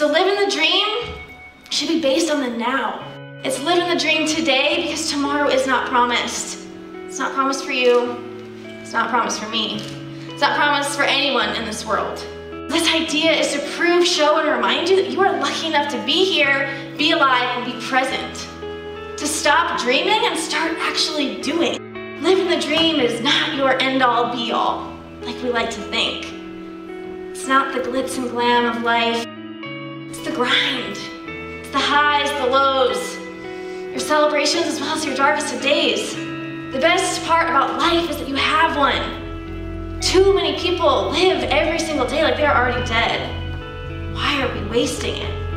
So living the dream should be based on the now. It's living the dream today because tomorrow is not promised. It's not promised for you. It's not promised for me. It's not promised for anyone in this world. This idea is to prove, show, and remind you that you are lucky enough to be here, be alive, and be present. To stop dreaming and start actually doing. Living the dream is not your end-all, be-all, like we like to think. It's not the glitz and glam of life. It's the grind. It's the highs, the lows, your celebrations as well as your darkest of days. The best part about life is that you have one. Too many people live every single day like they're already dead. Why are we wasting it?